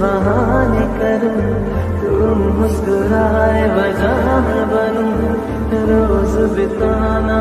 बहाने करूँ तुम मुस्कुराए वजह बनूं रोज बिताना